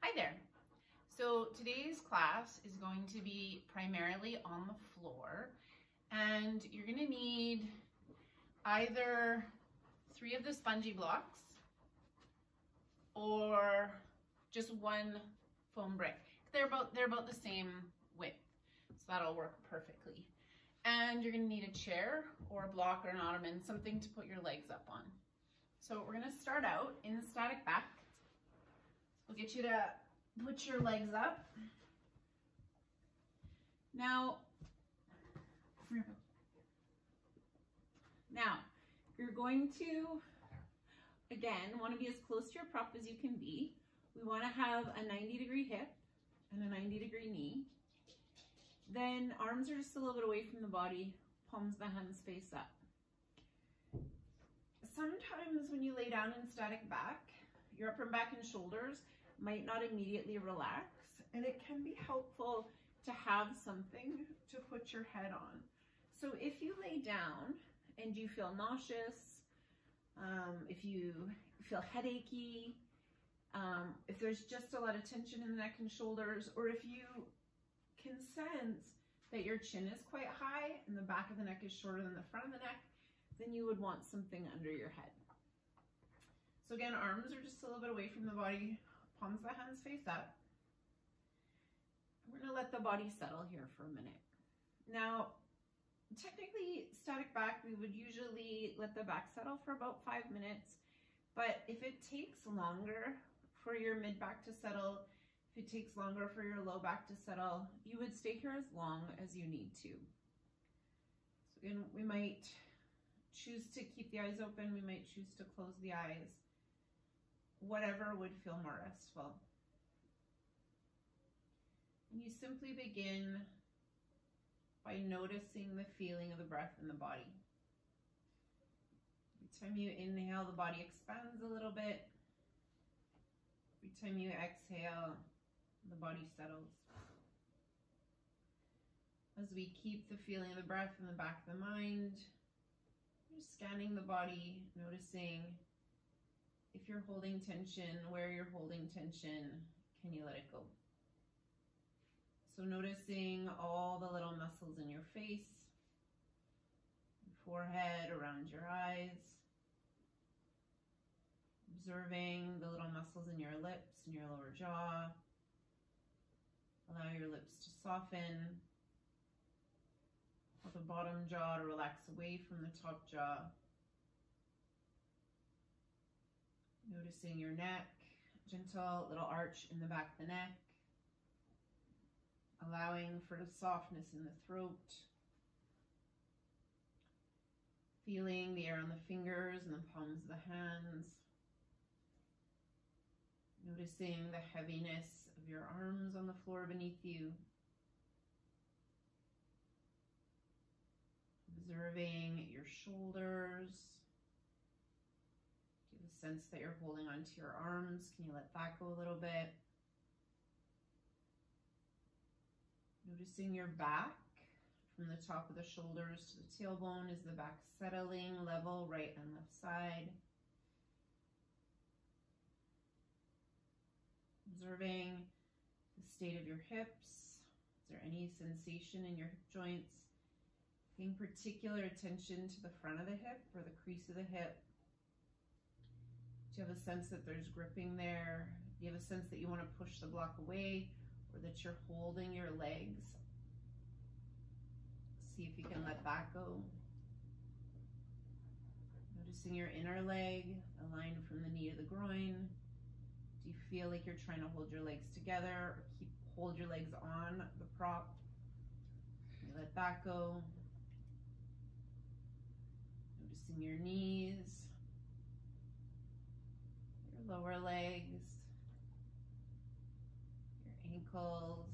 Hi there. So today's class is going to be primarily on the floor and you're gonna need either three of the spongy blocks or just one foam brick. They're about, they're about the same width, so that'll work perfectly. And you're gonna need a chair or a block or an ottoman, something to put your legs up on. So we're gonna start out in the static back. We'll get you to put your legs up. Now, now you're going to, again, want to be as close to your prop as you can be. We want to have a 90 degree hip and a 90 degree knee. Then arms are just a little bit away from the body, palms the hands face up. Sometimes when you lay down in static back, your upper back and shoulders might not immediately relax and it can be helpful to have something to put your head on. So if you lay down and you feel nauseous, um, if you feel headachy, um, if there's just a lot of tension in the neck and shoulders, or if you can sense that your chin is quite high and the back of the neck is shorter than the front of the neck, then you would want something under your head. So again, arms are just a little bit away from the body, palms of the hands face up. We're gonna let the body settle here for a minute. Now, technically static back, we would usually let the back settle for about five minutes, but if it takes longer for your mid back to settle, if it takes longer for your low back to settle, you would stay here as long as you need to. So again, we might choose to keep the eyes open, we might choose to close the eyes, whatever would feel more restful. And you simply begin by noticing the feeling of the breath in the body. Every time you inhale, the body expands a little bit. Every time you exhale, the body settles. As we keep the feeling of the breath in the back of the mind, you're scanning the body, noticing if you're holding tension, where you're holding tension, can you let it go? So noticing all the little muscles in your face, your forehead, around your eyes. Observing the little muscles in your lips and your lower jaw. Allow your lips to soften. the bottom jaw to relax away from the top jaw. Noticing your neck, gentle little arch in the back of the neck allowing for the softness in the throat. Feeling the air on the fingers and the palms of the hands. Noticing the heaviness of your arms on the floor beneath you. Observing your shoulders. Do you have a sense that you're holding onto your arms? Can you let that go a little bit? Noticing your back from the top of the shoulders to the tailbone. Is the back settling level right and left side? Observing the state of your hips. Is there any sensation in your hip joints? Paying particular attention to the front of the hip or the crease of the hip. Do you have a sense that there's gripping there? Do you have a sense that you want to push the block away or that you're holding your legs. See if you can let that go. Noticing your inner leg, aligned from the knee to the groin. Do you feel like you're trying to hold your legs together or keep hold your legs on the prop? You let that go. Noticing your knees, lower legs, your ankles,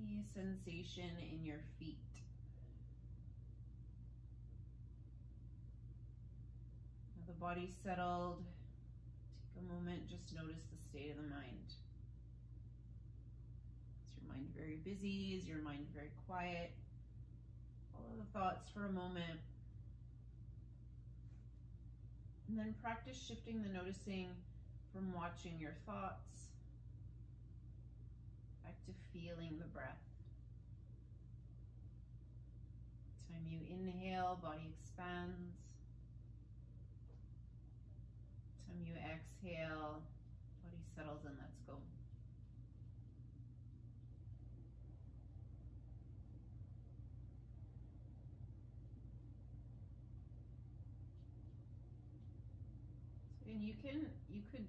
any sensation in your feet. Now the body's settled. Take a moment, just notice the state of the mind. Is your mind very busy? Is your mind very quiet? Follow the thoughts for a moment. And then practice shifting the noticing from watching your thoughts back to feeling the breath. Time you inhale, body expands. Time you exhale, body settles and lets go. And you can, you could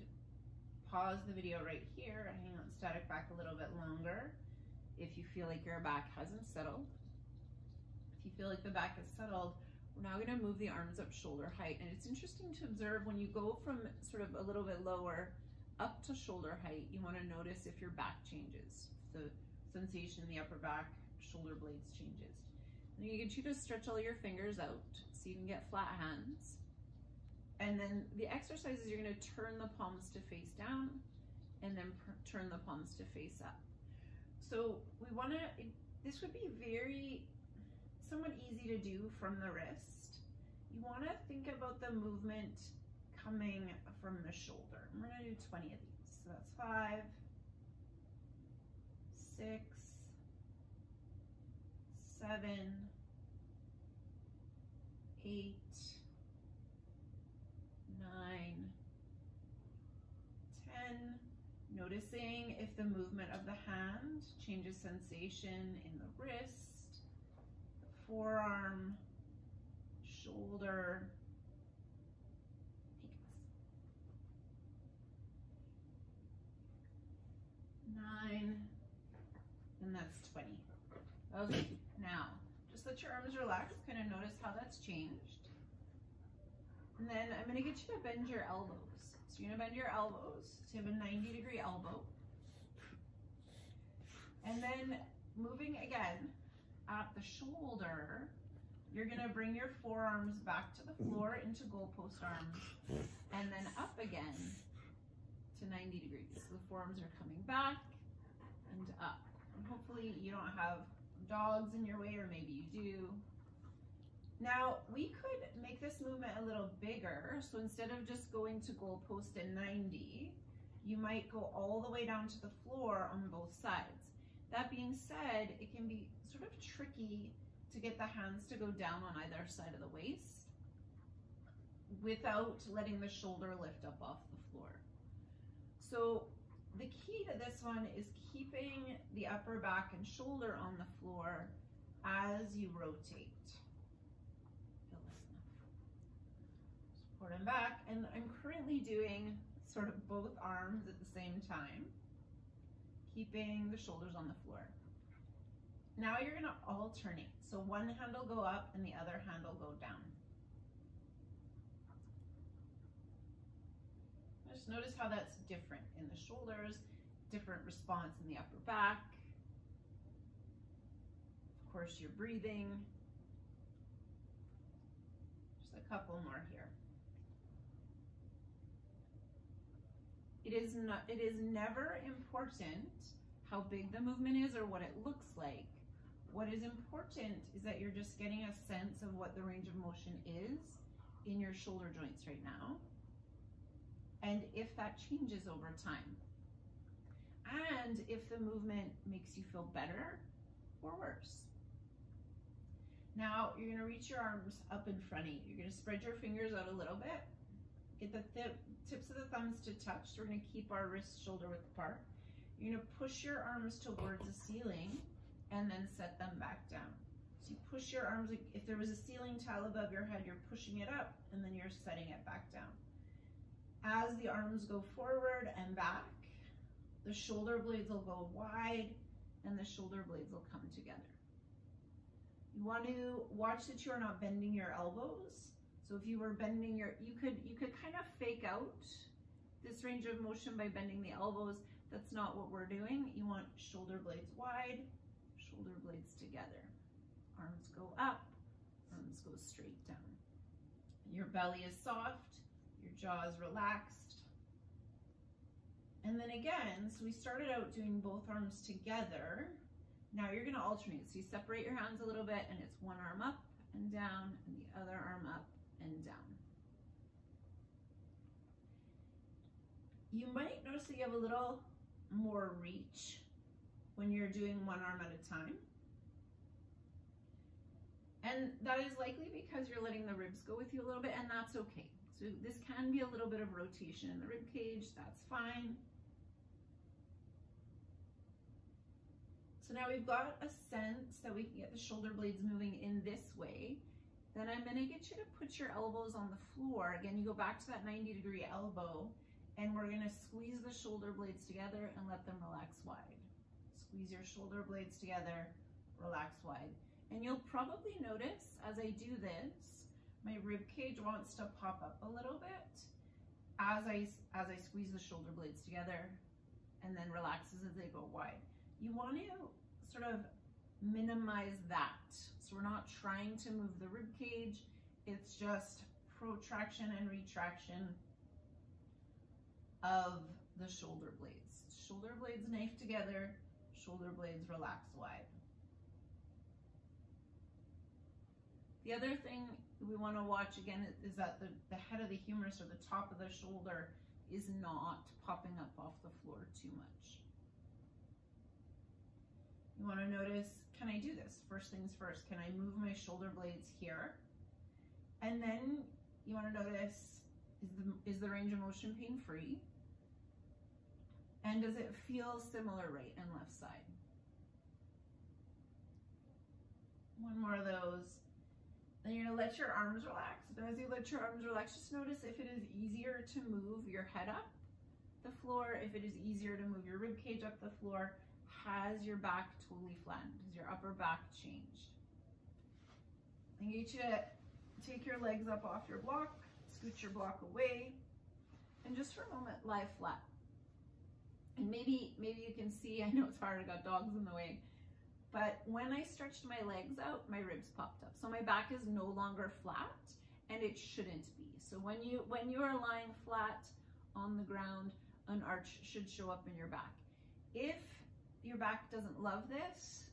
pause the video right here, and hang on static back a little bit longer if you feel like your back hasn't settled. If you feel like the back is settled, we're now gonna move the arms up shoulder height. And it's interesting to observe when you go from sort of a little bit lower up to shoulder height, you wanna notice if your back changes. The sensation in the upper back, shoulder blades changes. And you get you to stretch all your fingers out so you can get flat hands. And then the exercise is you're gonna turn the palms to face down and then turn the palms to face up. So we wanna, this would be very, somewhat easy to do from the wrist. You wanna think about the movement coming from the shoulder. We're gonna do 20 of these. So that's five, six, seven, eight, nine, ten. Noticing if the movement of the hand changes sensation in the wrist, the forearm, shoulder. Nine, and that's 20. Okay, now, just let your arms relax, kind of notice how that's changed. And then I'm gonna get you to bend your elbows. So you're gonna bend your elbows to have a 90 degree elbow. And then moving again at the shoulder, you're gonna bring your forearms back to the floor into goalpost arms and then up again to 90 degrees. So the forearms are coming back and up. And hopefully you don't have dogs in your way or maybe you do. Now we could make this movement a little bigger. So instead of just going to goalpost and 90, you might go all the way down to the floor on both sides. That being said, it can be sort of tricky to get the hands to go down on either side of the waist without letting the shoulder lift up off the floor. So the key to this one is keeping the upper back and shoulder on the floor as you rotate. Support them back. And I'm currently doing sort of both arms at the same time, keeping the shoulders on the floor. Now you're gonna alternate. So one hand will go up and the other hand will go down. Just notice how that's different in the shoulders, different response in the upper back. Of course, you're breathing. Just a couple more here. It is not it is never important how big the movement is or what it looks like. What is important is that you're just getting a sense of what the range of motion is in your shoulder joints right now. And if that changes over time. And if the movement makes you feel better or worse. Now you're gonna reach your arms up in front of you. You're gonna spread your fingers out a little bit. Get the th tips of the thumbs to touch. So we're gonna keep our wrists shoulder width apart. You're gonna push your arms towards the ceiling and then set them back down. So you push your arms, if there was a ceiling tile above your head, you're pushing it up and then you're setting it back down. As the arms go forward and back, the shoulder blades will go wide and the shoulder blades will come together. You want to watch that you are not bending your elbows so if you were bending your, you could, you could kind of fake out this range of motion by bending the elbows. That's not what we're doing. You want shoulder blades wide, shoulder blades together. Arms go up, arms go straight down. Your belly is soft, your jaw is relaxed. And then again, so we started out doing both arms together. Now you're gonna alternate. So you separate your hands a little bit and it's one arm up and down and the other arm up and down. you might notice that you have a little more reach when you're doing one arm at a time. And that is likely because you're letting the ribs go with you a little bit and that's okay. So this can be a little bit of rotation in the rib cage, that's fine. So now we've got a sense that we can get the shoulder blades moving in this way. Then I'm gonna get you to put your elbows on the floor. Again, you go back to that 90 degree elbow and we're gonna squeeze the shoulder blades together and let them relax wide. Squeeze your shoulder blades together, relax wide. And you'll probably notice as I do this, my rib cage wants to pop up a little bit as I, as I squeeze the shoulder blades together and then relaxes as they go wide. You want to sort of minimize that. So we're not trying to move the rib cage. It's just protraction and retraction of the shoulder blades. Shoulder blades knife together, shoulder blades relax wide. The other thing we want to watch again is that the, the head of the humerus or the top of the shoulder is not popping up off the floor too much. You want to notice, can I do this? First things first, can I move my shoulder blades here? And then you want to notice, is the, is the range of motion pain free? And does it feel similar right and left side? One more of those. Then you're gonna let your arms relax. But as you let your arms relax, just notice if it is easier to move your head up the floor, if it is easier to move your rib cage up the floor, has your back totally flattened? Has your upper back changed? I get you to take your legs up off your block, scoot your block away, and just for a moment, lie flat. And maybe, maybe you can see, I know it's hard, I got dogs in the way, but when I stretched my legs out, my ribs popped up. So my back is no longer flat and it shouldn't be. So when you, when you are lying flat on the ground, an arch should show up in your back. If your back doesn't love this,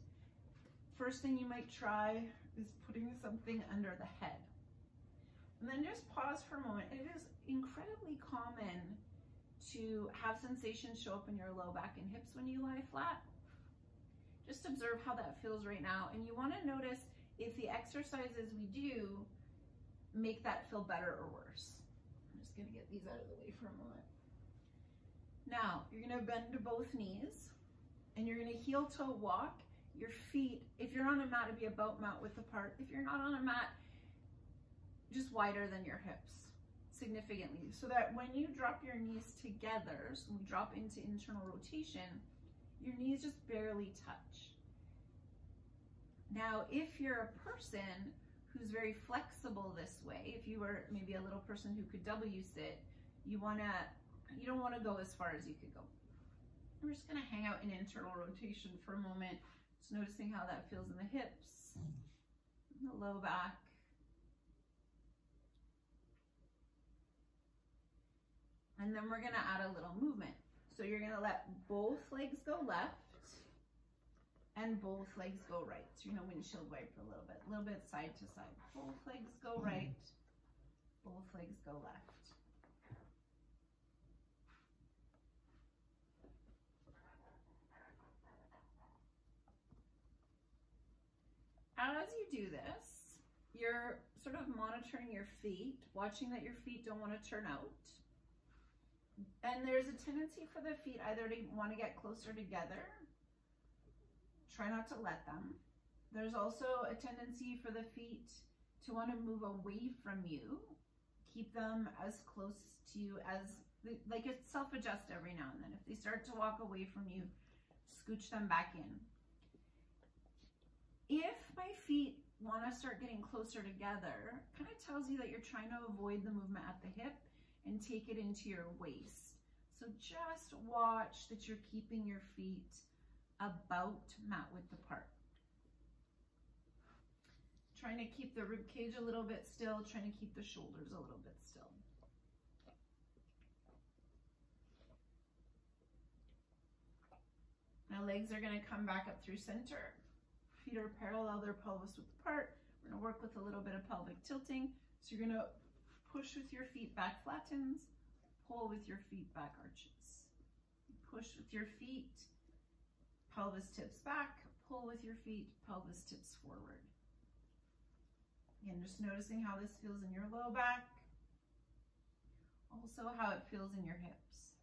first thing you might try is putting something under the head. And then just pause for a moment. It is incredibly common to have sensations show up in your low back and hips when you lie flat. Just observe how that feels right now. And you wanna notice if the exercises we do make that feel better or worse. I'm just gonna get these out of the way for a moment. Now, you're gonna bend to both knees and you're gonna heel toe walk your feet. If you're on a mat, it'd be boat mat width apart. If you're not on a mat, just wider than your hips significantly so that when you drop your knees together, so we drop into internal rotation, your knees just barely touch. Now, if you're a person who's very flexible this way, if you were maybe a little person who could W sit, you wanna, you don't wanna go as far as you could go. We're just gonna hang out in internal rotation for a moment, just noticing how that feels in the hips, the low back. And then we're gonna add a little movement. So you're gonna let both legs go left and both legs go right. So you're gonna windshield wiper a little bit, a little bit side to side. Both legs go right, both legs go left. As you do this, you're sort of monitoring your feet, watching that your feet don't want to turn out. And there's a tendency for the feet either to want to get closer together. Try not to let them. There's also a tendency for the feet to want to move away from you. Keep them as close to you as, like it self-adjust every now and then. If they start to walk away from you, scooch them back in. If my feet want to start getting closer together, kind of tells you that you're trying to avoid the movement at the hip and take it into your waist. So just watch that you're keeping your feet about mat width apart. Trying to keep the rib cage a little bit still, trying to keep the shoulders a little bit still. Now legs are gonna come back up through center. Feet are parallel, their pelvis width apart. We're gonna work with a little bit of pelvic tilting. So you're gonna push with your feet, back flattens, pull with your feet back arches. Push with your feet, pelvis tips back, pull with your feet, pelvis tips forward. Again, just noticing how this feels in your low back. Also how it feels in your hips.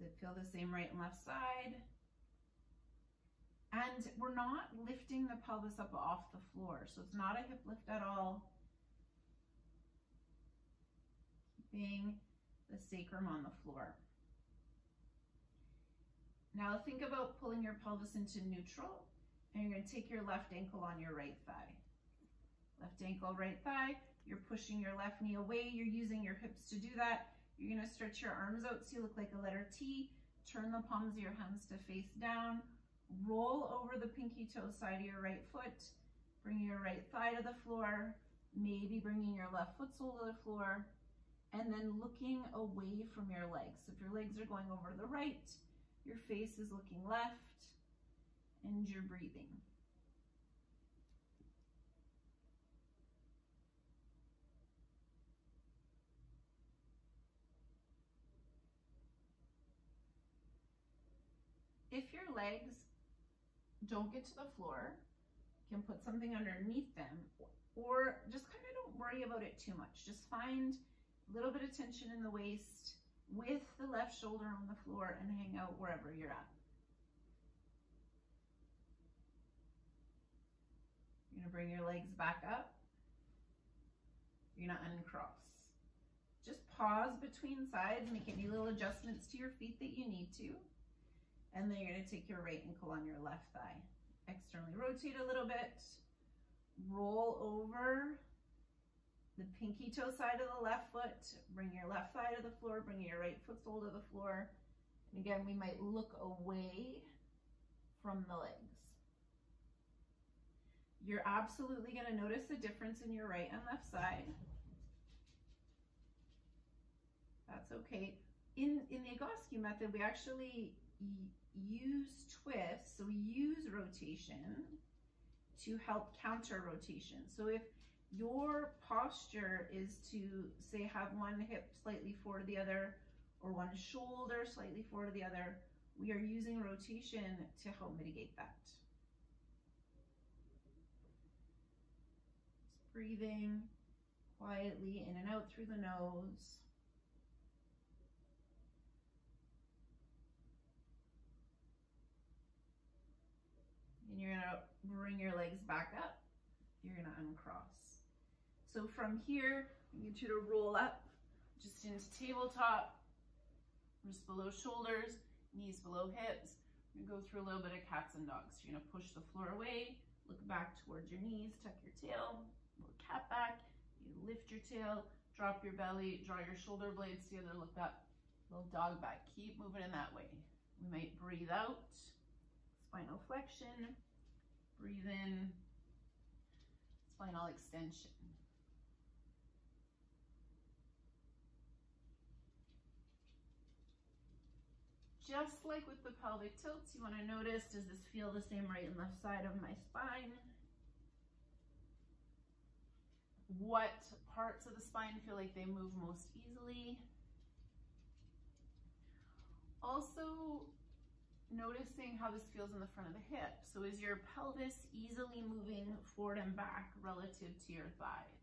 It feel the same right and left side? And we're not lifting the pelvis up off the floor. So it's not a hip lift at all. Keeping the sacrum on the floor. Now think about pulling your pelvis into neutral and you're gonna take your left ankle on your right thigh. Left ankle, right thigh. You're pushing your left knee away. You're using your hips to do that. You're gonna stretch your arms out so you look like a letter T. Turn the palms of your hands to face down. Roll over the pinky toe side of your right foot. Bring your right thigh to the floor. Maybe bringing your left foot sole to the floor. And then looking away from your legs. So if your legs are going over to the right, your face is looking left and you're breathing. If your legs don't get to the floor, can put something underneath them or just kind of don't worry about it too much. Just find a little bit of tension in the waist with the left shoulder on the floor and hang out wherever you're at. You're gonna bring your legs back up. You're gonna uncross. Just pause between sides, make any little adjustments to your feet that you need to. And then you're gonna take your right ankle on your left thigh. Externally rotate a little bit. Roll over the pinky toe side of the left foot. Bring your left thigh to the floor. Bring your right foot sole to the floor. And again, we might look away from the legs. You're absolutely going to notice a difference in your right and left side. That's okay. In, in the Egoscue method, we actually use twists, so we use rotation to help counter rotation. So if your posture is to say have one hip slightly forward to the other or one shoulder slightly forward to the other, we are using rotation to help mitigate that. Just breathing quietly in and out through the nose. And you're gonna bring your legs back up. You're gonna uncross. So from here, I get you to roll up just into tabletop, just below shoulders, knees below hips. You're gonna go through a little bit of cats and dogs. You're gonna push the floor away, look back towards your knees, tuck your tail, little cat back, you lift your tail, drop your belly, draw your shoulder blades together, look up, little dog back. Keep moving in that way. We might breathe out, spinal flexion, breathe in, spinal extension. Just like with the pelvic tilts, you want to notice, does this feel the same right and left side of my spine? What parts of the spine feel like they move most easily? Also, noticing how this feels in the front of the hip. So is your pelvis easily moving forward and back relative to your thighs?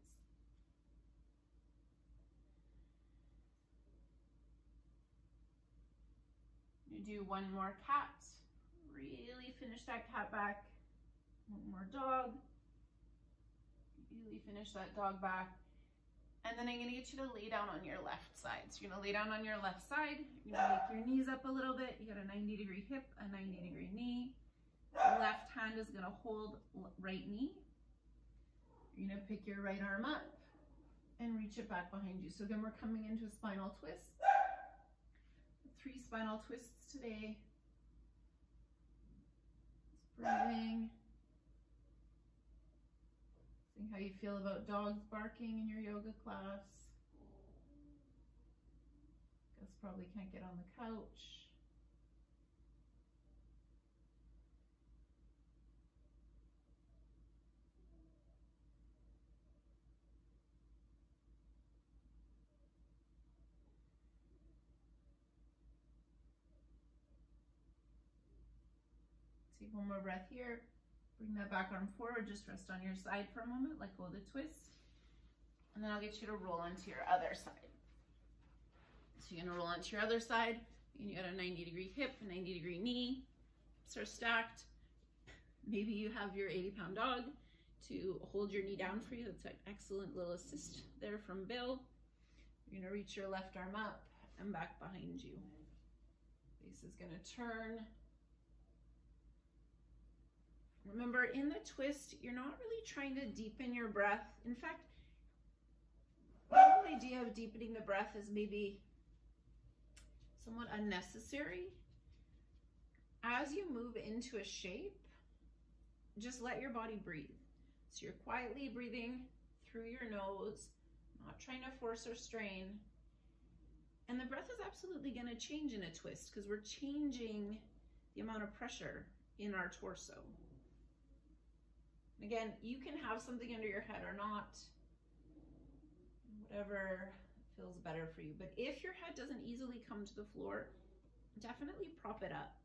You do one more cat. Really finish that cat back. One more dog. Really finish that dog back. And then I'm gonna get you to lay down on your left side. So you're gonna lay down on your left side. You're gonna make your knees up a little bit. You got a 90 degree hip, a 90 degree knee. Left hand is gonna hold right knee. You're gonna pick your right arm up and reach it back behind you. So again, we're coming into a spinal twist. Three spinal twists today. Just seeing how you feel about dogs barking in your yoga class. Gus probably can't get on the couch. Take one more breath here. Bring that back arm forward. Just rest on your side for a moment. Let go of the twist. And then I'll get you to roll onto your other side. So you're gonna roll onto your other side. And you got a 90 degree hip, a 90 degree knee. Hips are stacked. Maybe you have your 80 pound dog to hold your knee down for you. That's an excellent little assist there from Bill. You're gonna reach your left arm up and back behind you. Face is gonna turn. Remember, in the twist, you're not really trying to deepen your breath. In fact, the whole idea of deepening the breath is maybe somewhat unnecessary. As you move into a shape, just let your body breathe. So you're quietly breathing through your nose, not trying to force or strain. And the breath is absolutely going to change in a twist because we're changing the amount of pressure in our torso. Again, you can have something under your head or not, whatever feels better for you. But if your head doesn't easily come to the floor, definitely prop it up.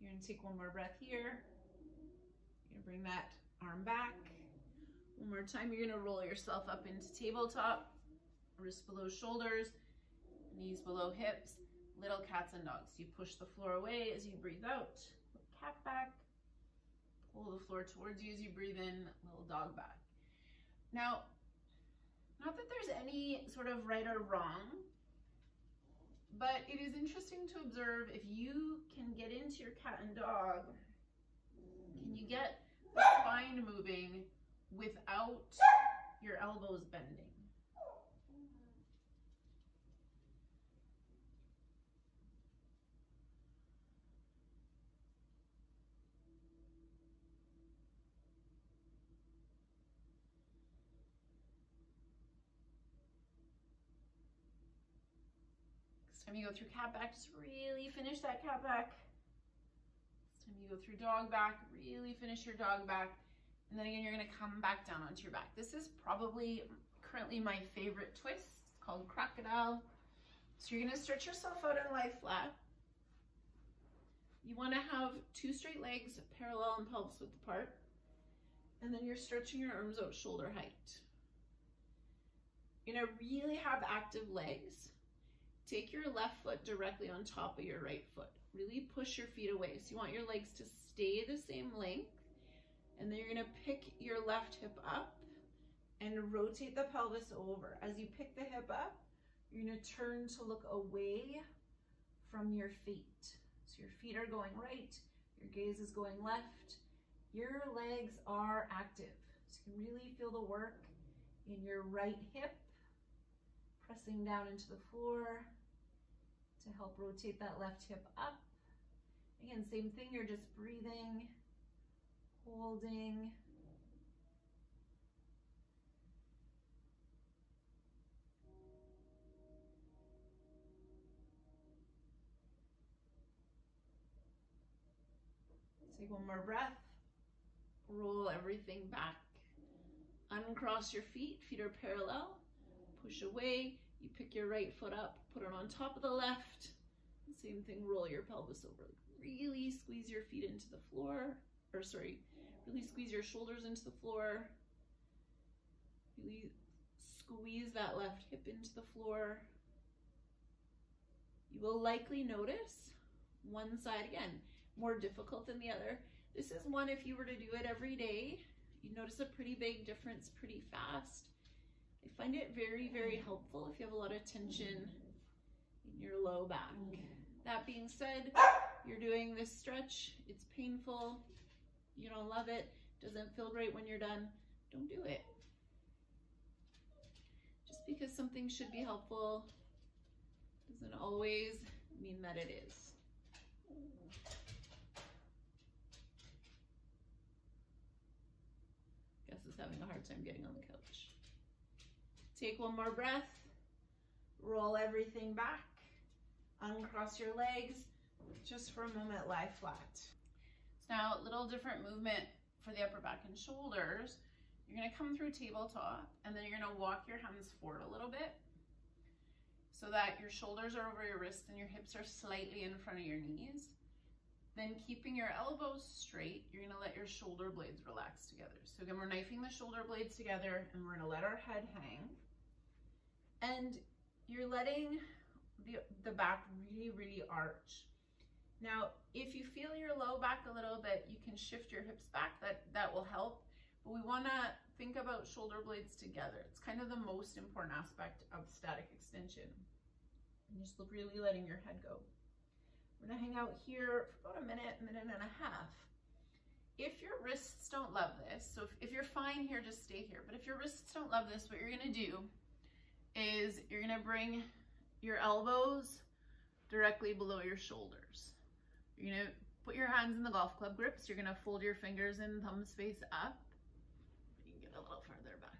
You're gonna take one more breath here. You're gonna bring that arm back. One more time, you're gonna roll yourself up into tabletop, wrists below shoulders, knees below hips, little cats and dogs. You push the floor away as you breathe out, cat back, pull the floor towards you as you breathe in, little dog back. Now, not that there's any sort of right or wrong, but it is interesting to observe if you can get into your cat and dog, can you get the spine moving without your elbows bending? Time you go through cat back, just really finish that cat back. Time you go through dog back, really finish your dog back. And then again, you're gonna come back down onto your back. This is probably currently my favorite twist. It's called crocodile. So you're gonna stretch yourself out and lie flat. You wanna have two straight legs parallel and pelvis width apart. And then you're stretching your arms out shoulder height. You're gonna really have active legs. Take your left foot directly on top of your right foot. Really push your feet away. So you want your legs to stay the same length. And then you're gonna pick your left hip up and rotate the pelvis over. As you pick the hip up, you're gonna turn to look away from your feet. So your feet are going right, your gaze is going left. Your legs are active. So you can really feel the work in your right hip, pressing down into the floor, to help rotate that left hip up. Again, same thing, you're just breathing, holding. Take one more breath. Roll everything back. Uncross your feet, feet are parallel. Push away, you pick your right foot up, put it on top of the left. Same thing, roll your pelvis over. Really squeeze your feet into the floor, or sorry, really squeeze your shoulders into the floor. Really squeeze that left hip into the floor. You will likely notice one side again, more difficult than the other. This is one, if you were to do it every day, you notice a pretty big difference pretty fast. I find it very, very helpful if you have a lot of tension in your low back. That being said, you're doing this stretch, it's painful, you don't love it, doesn't feel great when you're done, don't do it. Just because something should be helpful doesn't always mean that it is. Gus is having a hard time getting on the couch. Take one more breath. Roll everything back. Uncross your legs. Just for a moment, lie flat. So now a little different movement for the upper back and shoulders. You're gonna come through tabletop and then you're gonna walk your hands forward a little bit. so that your shoulders are over your wrists and your hips are slightly in front of your knees. Then keeping your elbows straight, you're gonna let your shoulder blades relax together. So again, we're knifing the shoulder blades together and we're gonna let our head hang. And you're letting the, the back really, really arch. Now, if you feel your low back a little bit, you can shift your hips back, that, that will help. But we wanna think about shoulder blades together. It's kind of the most important aspect of static extension. And just really letting your head go. We're gonna hang out here for about a minute, a minute and a half. If your wrists don't love this, so if, if you're fine here, just stay here. But if your wrists don't love this, what you're gonna do is you're gonna bring your elbows directly below your shoulders. You're gonna put your hands in the golf club grips. You're gonna fold your fingers and thumbs face up. You can get a little further back.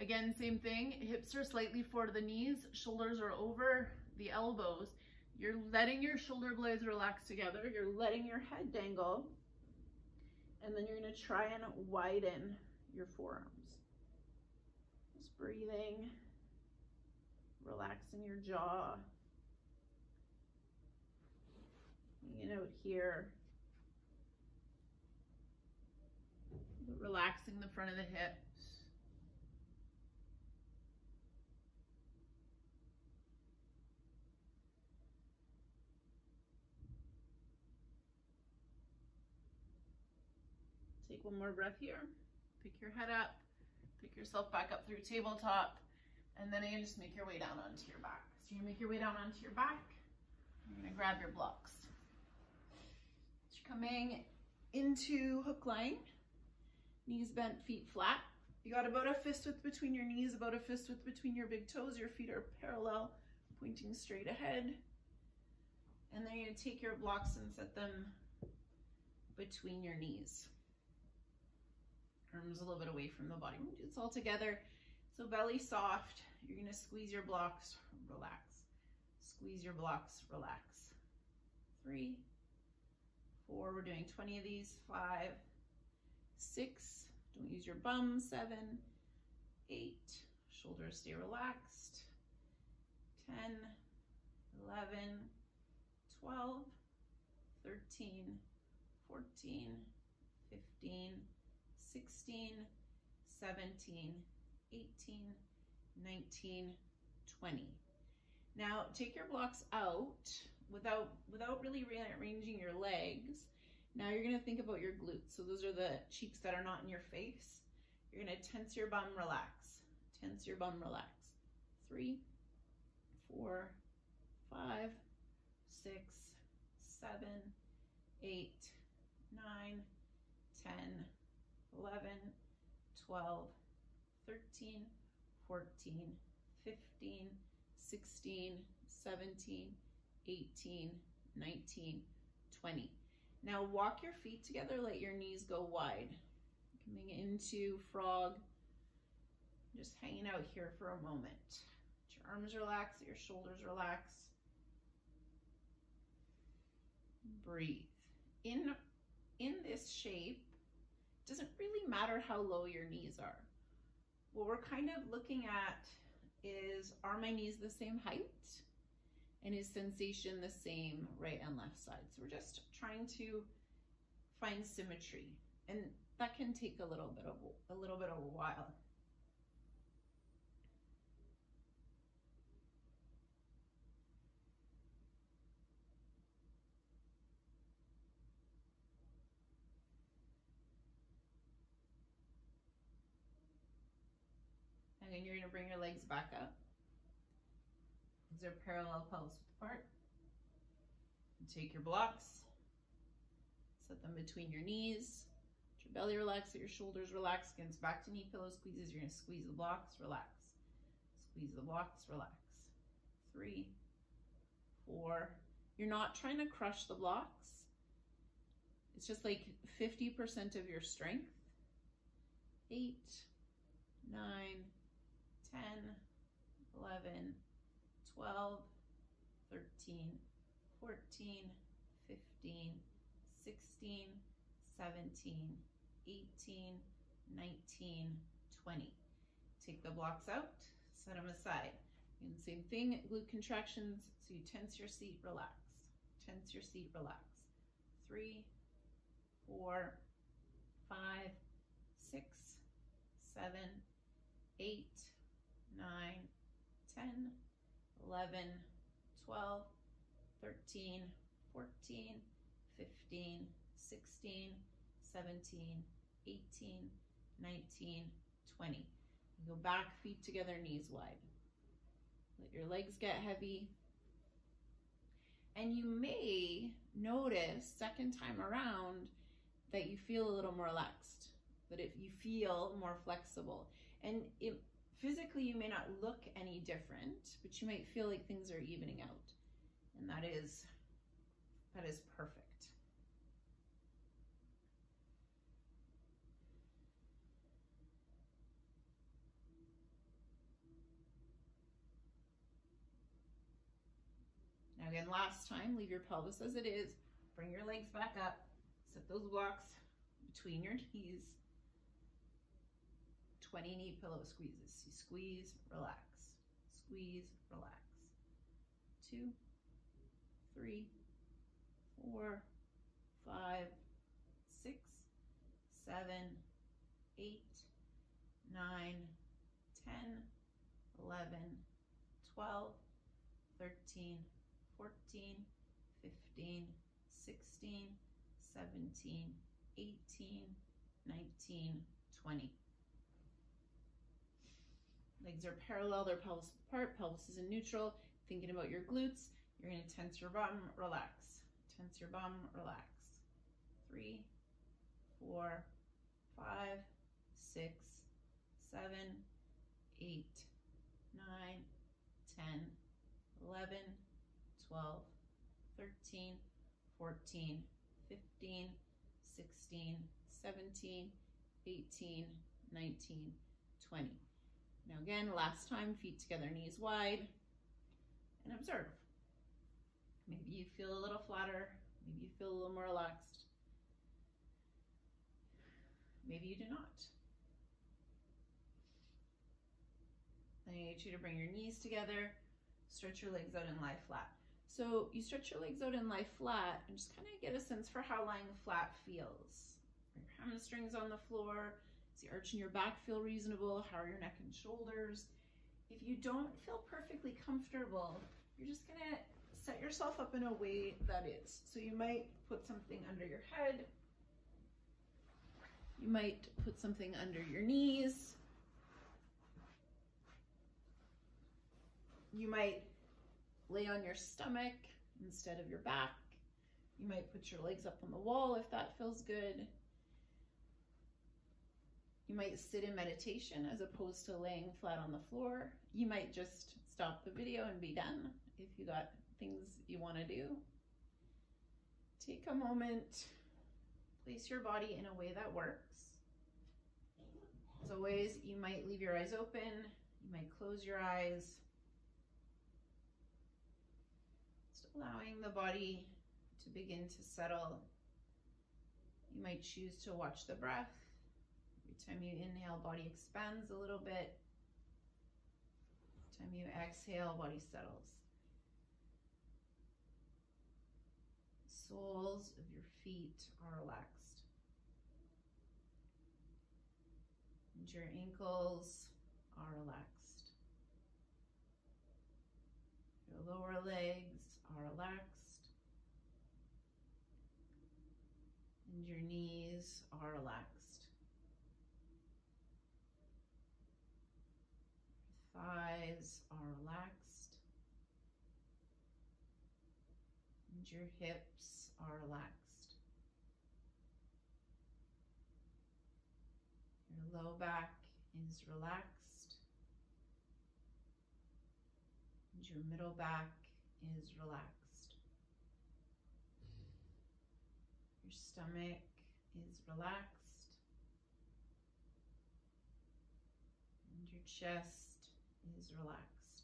Again, same thing. Hips are slightly forward of the knees, shoulders are over the elbows. You're letting your shoulder blades relax together. You're letting your head dangle. And then you're gonna try and widen your forearms. Just breathing, relaxing your jaw. Hanging out here. Relaxing the front of the hips. Take one more breath here. Pick your head up. Pick yourself back up through tabletop. And then again, just make your way down onto your back. So you make your way down onto your back. You're gonna grab your blocks. So you're coming into hook line. Knees bent, feet flat. You got about a fist width between your knees, about a fist width between your big toes. Your feet are parallel, pointing straight ahead. And then you're gonna take your blocks and set them between your knees arms a little bit away from the body. It's all together. So belly soft. You're gonna squeeze your blocks, relax. Squeeze your blocks, relax. Three, four, we're doing 20 of these. Five, six, don't use your bum. Seven, eight, shoulders stay relaxed. 10, 11, 12, 13, 14, 15, 16, 17, 18, 19, 20. Now take your blocks out without, without really rearranging your legs. Now you're gonna think about your glutes. So those are the cheeks that are not in your face. You're gonna tense your bum, relax. Tense your bum, relax. Three, four, five, six, seven, eight, nine, ten, 11, 12, 13, 14, 15, 16, 17, 18, 19, 20. Now walk your feet together, let your knees go wide. Coming into frog, just hanging out here for a moment. Let your arms relax, your shoulders relax. Breathe. In, in this shape, doesn't really matter how low your knees are. What we're kind of looking at is, are my knees the same height? And is sensation the same right and left side? So we're just trying to find symmetry. And that can take a little bit of a little bit of a while. And you're gonna bring your legs back up. These are parallel pelvis apart. Take your blocks, set them between your knees. Let your belly relax, let your shoulders relax against back to knee pillow squeezes. You're gonna squeeze the blocks, relax. Squeeze the blocks, relax. Three, four. You're not trying to crush the blocks. It's just like 50% of your strength. Eight, nine, 10, 11, 12, 13, 14, 15, 16, 17, 18, 19, 20. Take the blocks out, set them aside. And same thing, glute contractions. So you tense your seat, relax. Tense your seat, relax. Three, four, five, six, seven, 10, 11, 12, 13, 14, 15, 16, 17, 18, 19, 20. Go back, feet together, knees wide. Let your legs get heavy. And you may notice second time around that you feel a little more relaxed, that if you feel more flexible. And it physically, you may not look any different, but you might feel like things are evening out. And that is, that is perfect. Now again, last time, leave your pelvis as it is. Bring your legs back up. Set those blocks between your knees. 20 knee pillow squeezes. You squeeze, relax. Squeeze, relax. Two, three, four, five, six, seven, eight, nine, ten, eleven, twelve, thirteen, 14, 15, 16, 17, 18, 19, 20. Legs are parallel, they're pelvis apart, pelvis is in neutral. Thinking about your glutes, you're gonna tense your bum, relax. Tense your bum, relax. Three, four, five, six, seven, eight, nine, 10, 11, 12, 13, 14, 15, 16, 17, 18, 19, 20. Now again, last time, feet together, knees wide, and observe. Maybe you feel a little flatter, maybe you feel a little more relaxed. Maybe you do not. I need you to bring your knees together, stretch your legs out and lie flat. So you stretch your legs out and lie flat and just kind of get a sense for how lying flat feels. Your hamstrings on the floor? Does the arch in your back feel reasonable? How are your neck and shoulders? If you don't feel perfectly comfortable, you're just gonna set yourself up in a way that is. So you might put something under your head. You might put something under your knees. You might lay on your stomach instead of your back. You might put your legs up on the wall if that feels good. You might sit in meditation as opposed to laying flat on the floor. You might just stop the video and be done if you got things you want to do. Take a moment, place your body in a way that works. As always, you might leave your eyes open, you might close your eyes. allowing the body to begin to settle. You might choose to watch the breath. Time you inhale, body expands a little bit. Time you exhale, body settles. Soles of your feet are relaxed. And your ankles are relaxed. Your lower legs are relaxed. And your knees are relaxed. Your thighs are relaxed. And your hips are relaxed. Your low back is relaxed. And your middle back is relaxed. Your stomach is relaxed. And your chest is relaxed.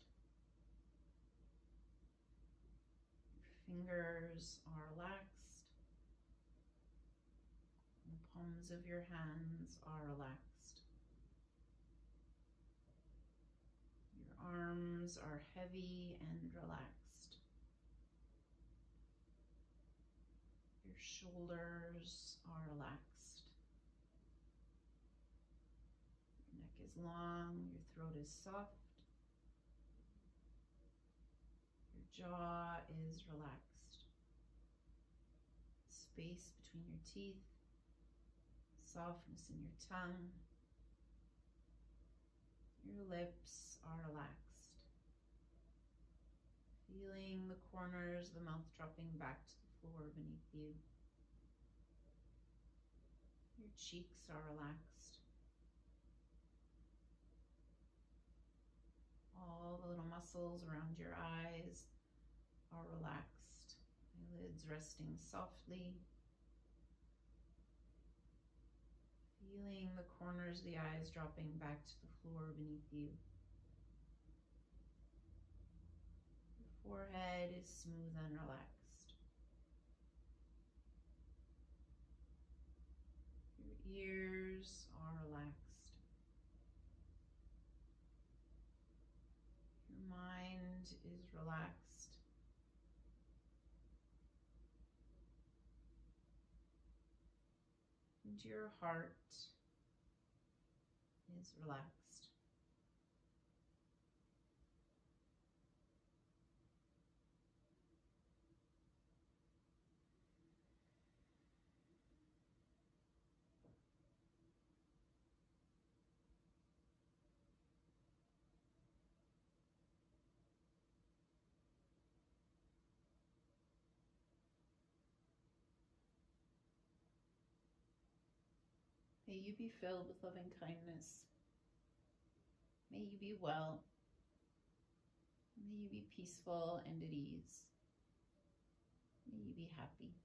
Fingers are relaxed. The palms of your hands are relaxed. Your arms are heavy and relaxed. Your shoulders are relaxed. Your neck is long, your throat is soft. Your jaw is relaxed. Space between your teeth, softness in your tongue. Your lips are relaxed. Feeling the corners of the mouth dropping back to the floor beneath you. Your cheeks are relaxed. All the little muscles around your eyes are relaxed. Eyelids resting softly. Feeling the corners of the eyes dropping back to the floor beneath you. Your forehead is smooth and relaxed. Your ears are relaxed. Your mind is relaxed. And your heart is relaxed. May you be filled with loving kindness. May you be well. May you be peaceful and at ease. May you be happy.